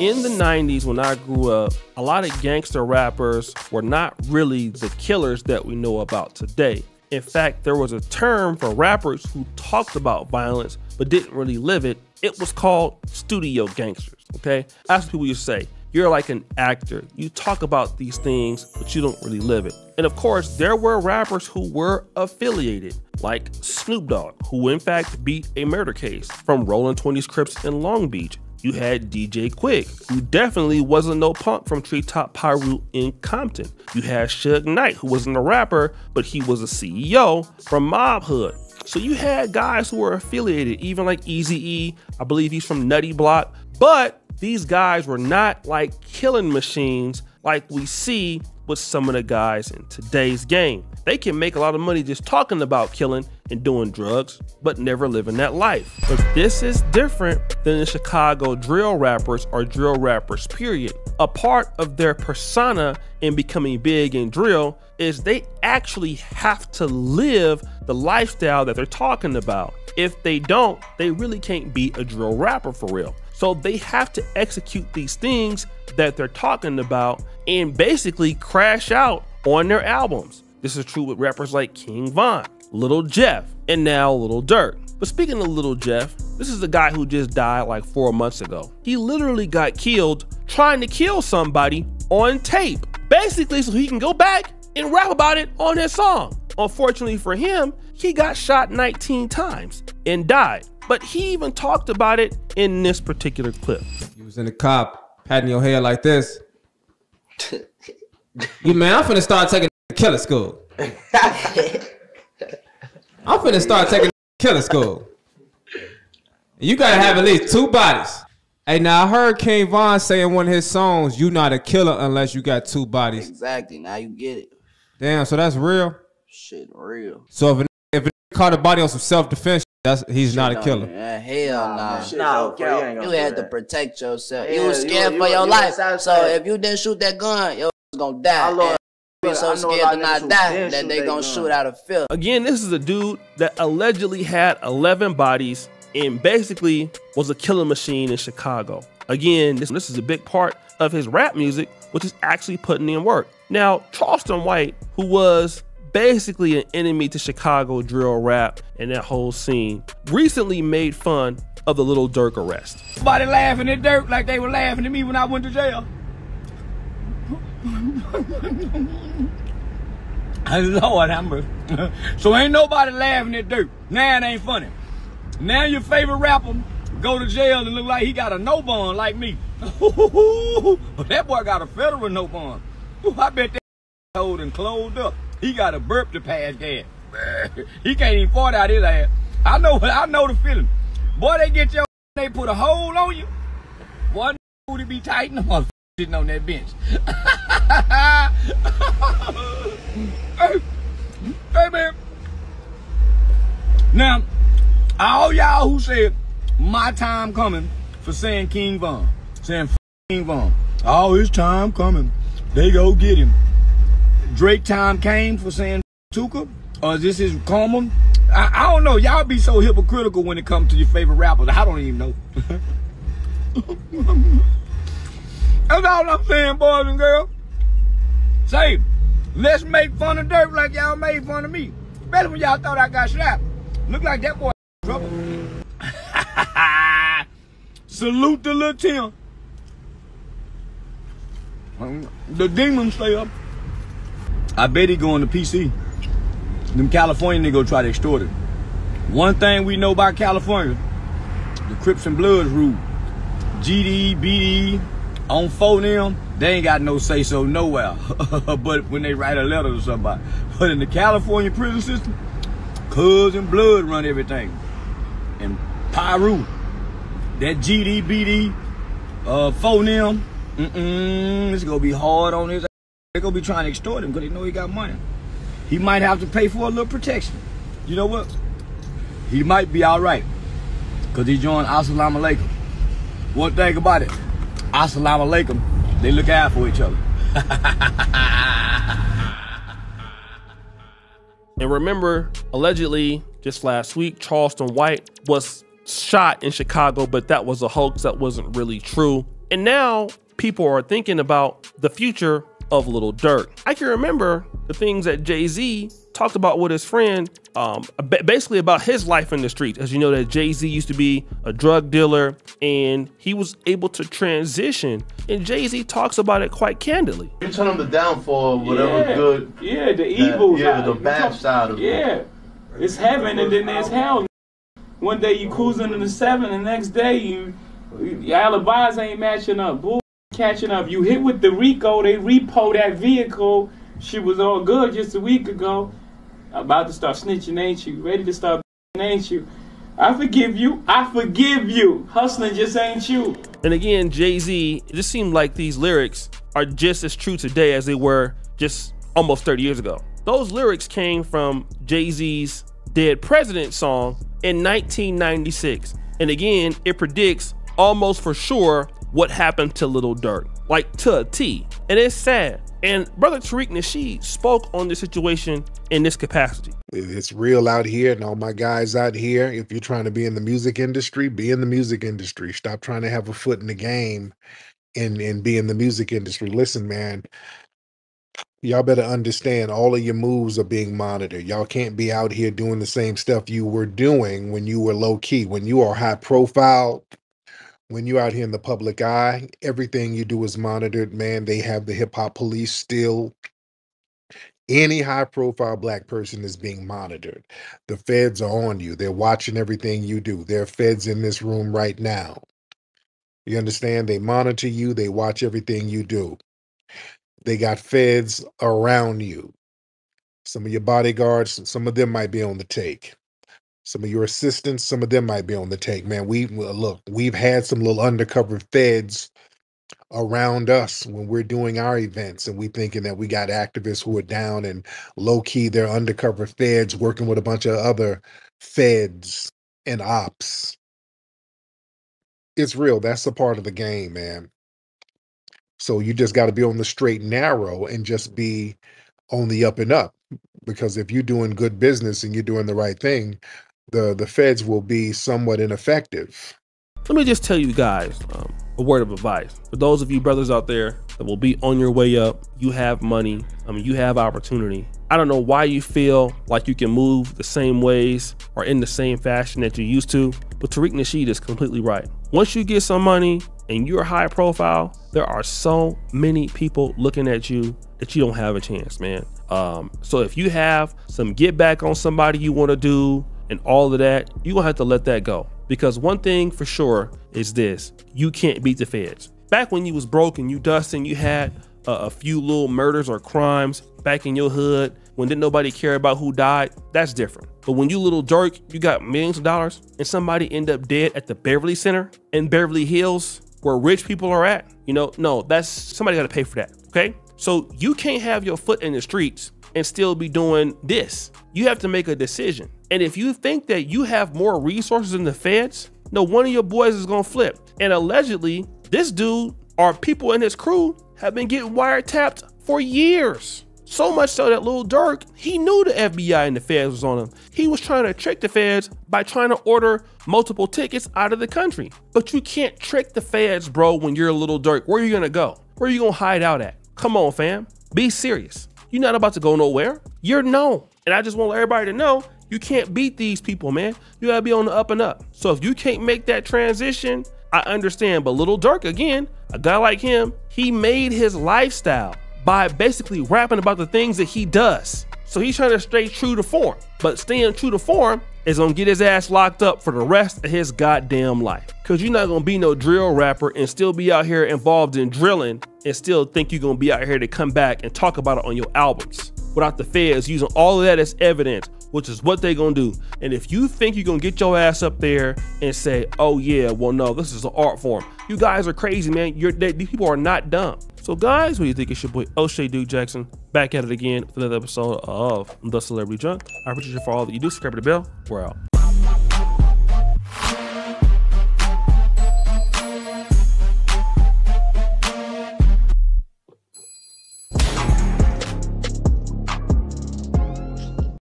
In the 90s, when I grew up, a lot of gangster rappers were not really the killers that we know about today. In fact, there was a term for rappers who talked about violence but didn't really live it. It was called studio gangsters, okay? That's what people used to say. You're like an actor. You talk about these things, but you don't really live it. And of course, there were rappers who were affiliated, like Snoop Dogg, who in fact beat a murder case from Rolling 20s Crips in Long Beach you had DJ Quik, who definitely wasn't no punk from Treetop Piru in Compton. You had Suge Knight, who wasn't a rapper, but he was a CEO from Mob Hood. So you had guys who were affiliated, even like Easy E, I believe he's from Nutty Block, but these guys were not like killing machines like we see with some of the guys in today's game. They can make a lot of money just talking about killing and doing drugs, but never living that life. But this is different than the Chicago drill rappers or drill rappers, period. A part of their persona in becoming big in drill is they actually have to live the lifestyle that they're talking about. If they don't, they really can't be a drill rapper for real. So they have to execute these things that they're talking about and basically crash out on their albums. This is true with rappers like King Von, Little Jeff, and now Little Durk. But speaking of Little Jeff, this is the guy who just died like four months ago. He literally got killed trying to kill somebody on tape, basically so he can go back and rap about it on his song. Unfortunately for him, he got shot 19 times and died. But he even talked about it in this particular clip. He was in the cop, patting your hair like this. you man, I'm finna start taking killer school. I'm finna start taking killer school. You gotta have at least two bodies. Hey, now I heard King Von say in one of his songs, "You not a killer unless you got two bodies." Exactly. Now you get it. Damn. So that's real. Shit, real. So if a, if a caught a body on some self defense, that's he's Shit not a killer. Yeah, hell nah. nah. Shit, Nah, okay, you you had do to protect yourself. Yeah, you was scared you- for your you life. was outside. So if you didn't shoot that gun, your was gonna die. I love- be so scared to not die did that they they gonna gun. shoot out of fear. Again, this is a dude that allegedly had 11 bodies and basically was a killing machine in Chicago. Again, this, this is a big part of his rap music, which is actually putting in work. Now, Charleston White, who was basically an enemy to Chicago drill rap and that whole scene, recently made fun of the Little Durk arrest. Somebody laughing at Durk like they were laughing at me when I went to jail. Lord have mercy. so ain't nobody laughing at Durk. Now it ain't funny. Now your favorite rapper go to jail and look like he got a no bond like me. but that boy got a federal no bond. Ooh, I bet that old and closed up. He got a burp to pass gas. he can't even fart out his ass. I know I know the feeling. Boy, they get your they put a hole on you. Boy, booty be tight and I'm sitting on that bench. hey, hey man. Now, all y'all who said my time coming for saying King Von, saying King Von, all his time coming, they go get him. Drake time came for saying Tuka, uh, or is this his karma? I, I don't know. Y'all be so hypocritical when it comes to your favorite rappers. I don't even know. That's all I'm saying, boys and girls. Say, let's make fun of Dirt like y'all made fun of me. Better when y'all thought I got slapped. Look like that boy trouble. Salute to Lil Tim. The demons stay up. I bet he going to PC. Them California niggas try to extort it. One thing we know about California, the Crips and Bloods rule. GD, BD, on phone them, they ain't got no say so nowhere. but when they write a letter to somebody. But in the California prison system, cuz and blood run everything. And Piru, that GD, BD, uh, phone them, mm-mm, it's gonna be hard on his They're gonna be trying to extort him because they know he got money. He might have to pay for a little protection. You know what? He might be all right because he joined Assalamu Alaikum. One thing about it, Assalamu Alaikum, they look out for each other. And remember, allegedly, just last week, Charleston White was shot in Chicago, but that was a hoax. That wasn't really true. And now people are thinking about the future of Little Durk. I can remember the things that Jay Z talked about with his friend, um, basically about his life in the streets. As you know, that Jay Z used to be a drug dealer and he was able to transition. And Jay Z talks about it quite candidly. You tell them the downfall, whatever yeah. good. Yeah, the evil. yeah, the bad side of yeah. it. Yeah, it's heaven and then there's hell. One day you cruising in the seven, the next day you your alibis ain't matching up. Bull catching up. You hit with the Rico, they repo that vehicle. She was all good just a week ago. About to start snitching, ain't you? Ready to start, ain't you? I forgive you. I forgive you. Hustling just ain't you. And again, Jay Z, it just seemed like these lyrics are just as true today as they were just almost 30 years ago. Those lyrics came from Jay Z's Dead President song in 1996. And again, it predicts almost for sure what happened to Little Durk, like to a T. And it's sad. And Brother Tariq Nasheed spoke on the situation in this capacity. It's real out here, and all my guys out here. If you're trying to be in the music industry, be in the music industry. Stop trying to have a foot in the game and, and be in the music industry. Listen, man, y'all better understand all of your moves are being monitored. Y'all can't be out here doing the same stuff you were doing when you were low key. When you are high profile, when you're out here in the public eye, everything you do is monitored, man. They have the hip hop police still. Any high profile black person is being monitored. The feds are on you. They're watching everything you do. There are feds in this room right now. You understand? They monitor you, they watch everything you do. They got feds around you. Some of your bodyguards, some of them might be on the take. Some of your assistants, some of them might be on the take. Man, we look, we've had some little undercover feds around us when we're doing our events and we thinking that we got activists who are down and low key they're undercover feds working with a bunch of other feds and ops. It's real. That's a part of the game, man. So you just got to be on the straight and narrow and just be on the up and up. Because if you're doing good business and you're doing the right thing, the the feds will be somewhat ineffective. Let me just tell you guys um, a word of advice for those of you brothers out there that will be on your way up. You have money. I mean, you have opportunity. I don't know why you feel like you can move the same ways or in the same fashion that you used to, but Tariq Nasheed is completely right. Once you get some money and you're high profile, there are so many people looking at you that you don't have a chance, man. Um, so if you have some get back on somebody you want to do, and all of that, you're gonna have to let that go. Because one thing for sure is this you can't beat the feds. Back when you was broke and you dusting, you had a, a few little murders or crimes back in your hood when didn't nobody care about who died, that's different. But when you Little jerk, you got millions of dollars and somebody end up dead at the Beverly Center in Beverly Hills where rich people are at, you know, no, that's somebody got to pay for that. Okay. So you can't have your foot in the streets and still be doing this. You have to make a decision. And if you think that you have more resources than the feds, no, one of your boys is gonna flip. And allegedly, this dude or people in his crew have been getting wiretapped for years. So much so that Lil Durk, he knew the FBI and the feds was on him. He was trying to trick the feds by trying to order multiple tickets out of the country. But you can't trick the feds, bro, when you're a Lil Durk. Where are you gonna go? Where are you gonna hide out at? Come on, fam. Be serious. You're not about to go nowhere. You're known. And I just want everybody to know you can't beat these people, man. You gotta be on the up and up. So if you can't make that transition, I understand. But Little Durk, again, a guy like him, he made his lifestyle by basically rapping about the things that he does. So he's trying to stay true to form. But staying true to form is gonna get his ass locked up for the rest of his goddamn life. Cause you're not gonna be no drill rapper and still be out here involved in drilling and still think you're gonna be out here to come back and talk about it on your albums without the feds using all of that as evidence, which is what they gonna do. And if you think you're gonna get your ass up there and say, oh yeah, well no, this is an art form. You guys are crazy, man. You're they, these people are not dumb. So guys, what do you think? It's your boy Oshay Duke Jackson back at it again with another episode of The Celebrity Junk. I appreciate you for all that you do. Subscribe to the bell. We're out.